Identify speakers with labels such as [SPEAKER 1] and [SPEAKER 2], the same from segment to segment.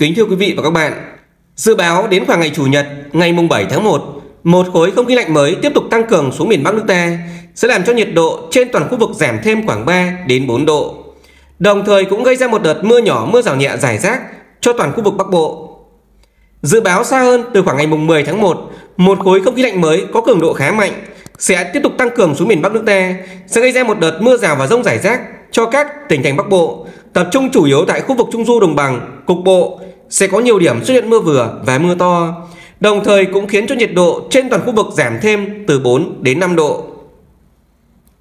[SPEAKER 1] Kính thưa quý vị và các bạn, dự báo đến khoảng ngày Chủ nhật, ngày mùng 7 tháng 1, một khối không khí lạnh mới tiếp tục tăng cường xuống miền Bắc nước ta sẽ làm cho nhiệt độ trên toàn khu vực giảm thêm khoảng 3 đến 4 độ. Đồng thời cũng gây ra một đợt mưa nhỏ mưa rào nhẹ rải rác cho toàn khu vực Bắc Bộ. Dự báo xa hơn từ khoảng ngày mùng 10 tháng 1, một khối không khí lạnh mới có cường độ khá mạnh sẽ tiếp tục tăng cường xuống miền Bắc nước ta, sẽ gây ra một đợt mưa rào và rông rải rác cho các tỉnh thành Bắc Bộ, tập trung chủ yếu tại khu vực Trung Du đồng bằng, cục bộ sẽ có nhiều điểm xuất hiện mưa vừa và mưa to, đồng thời cũng khiến cho nhiệt độ trên toàn khu vực giảm thêm từ 4 đến 5 độ.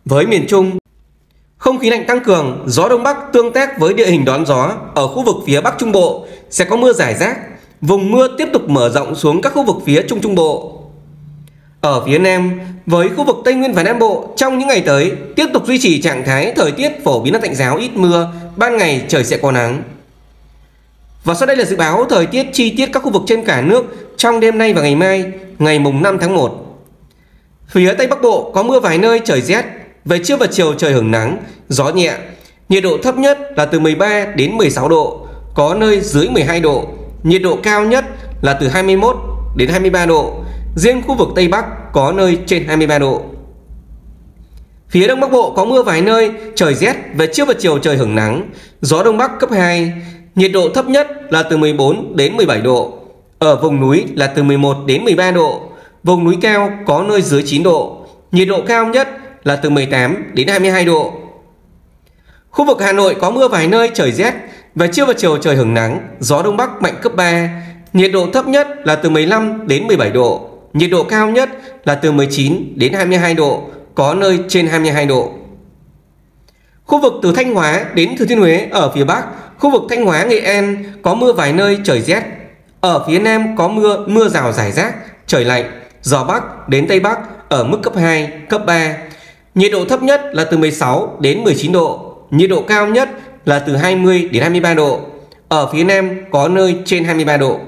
[SPEAKER 1] Với miền Trung, không khí lạnh tăng cường, gió đông bắc tương tác với địa hình đón gió ở khu vực phía Bắc Trung Bộ sẽ có mưa rải rác, vùng mưa tiếp tục mở rộng xuống các khu vực phía Trung Trung Bộ. Ở phía Nam, với khu vực Tây Nguyên và Nam Bộ, trong những ngày tới tiếp tục duy trì trạng thái thời tiết phổ biến là tạnh giáo ít mưa, ban ngày trời sẽ có nắng. Và sau đây là dự báo thời tiết chi tiết các khu vực trên cả nước trong đêm nay và ngày mai, ngày mùng 5 tháng 1. Phía Tây Bắc Bộ có mưa vài nơi trời rét, về trưa và chiều trời hưởng nắng, gió nhẹ. Nhiệt độ thấp nhất là từ 13 đến 16 độ, có nơi dưới 12 độ. Nhiệt độ cao nhất là từ 21 đến 23 độ. Riêng khu vực Tây Bắc có nơi trên 23 độ. Phía Đông Bắc Bộ có mưa vài nơi, trời rét, về trưa và chiều trời hưởng nắng, gió Đông Bắc cấp 2, nhiệt độ thấp nhất là từ 14 đến 17 độ. Ở vùng núi là từ 11 đến 13 độ, vùng núi cao có nơi dưới 9 độ, nhiệt độ cao nhất là từ 18 đến 22 độ. Khu vực Hà Nội có mưa vài nơi trời rét, về trưa và chiều trời hưởng nắng, gió Đông Bắc mạnh cấp 3, nhiệt độ thấp nhất là từ 15 đến 17 độ. Nhiệt độ cao nhất là từ 19 đến 22 độ, có nơi trên 22 độ. Khu vực từ Thanh Hóa đến Thừa Thiên Huế ở phía Bắc, khu vực Thanh Hóa Nghệ An có mưa vài nơi trời rét. Ở phía Nam có mưa, mưa rào rải rác, trời lạnh, gió Bắc đến Tây Bắc ở mức cấp 2, cấp 3. Nhiệt độ thấp nhất là từ 16 đến 19 độ, nhiệt độ cao nhất là từ 20 đến 23 độ. Ở phía Nam có nơi trên 23 độ.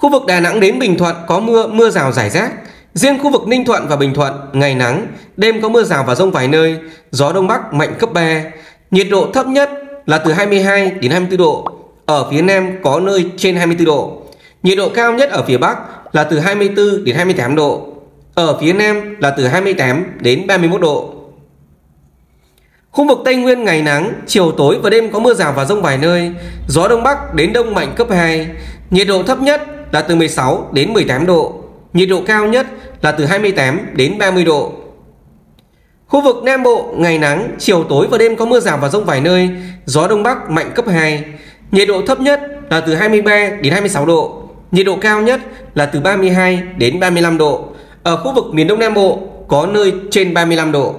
[SPEAKER 1] Khu vực Đà Nẵng đến Bình Thuận có mưa, mưa rào rải rác. Riêng khu vực Ninh Thuận và Bình Thuận, ngày nắng, đêm có mưa rào và rông vài nơi, gió Đông Bắc mạnh cấp 3. Nhiệt độ thấp nhất là từ 22 đến 24 độ. Ở phía Nam có nơi trên 24 độ. Nhiệt độ cao nhất ở phía Bắc là từ 24 đến 28 độ. Ở phía Nam là từ 28 đến 31 độ. Khu vực Tây Nguyên ngày nắng, chiều tối và đêm có mưa rào và rông vài nơi, gió Đông Bắc đến Đông mạnh cấp 2, nhiệt độ thấp nhất là từ 16 đến 18 độ, nhiệt độ cao nhất là từ 28 đến 30 độ. Khu vực Nam Bộ ngày nắng, chiều tối và đêm có mưa rào và rông vài nơi, gió Đông Bắc mạnh cấp 2, nhiệt độ thấp nhất là từ 23 đến 26 độ, nhiệt độ cao nhất là từ 32 đến 35 độ. Ở khu vực miền Đông Nam Bộ có nơi trên 35 độ.